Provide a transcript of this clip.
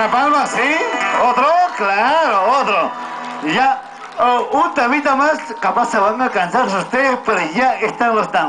Esa palma, sí. Otro, claro, otro. Y ya, oh, un temita más, capaz se van a cansar ustedes, pero ya están los tambores.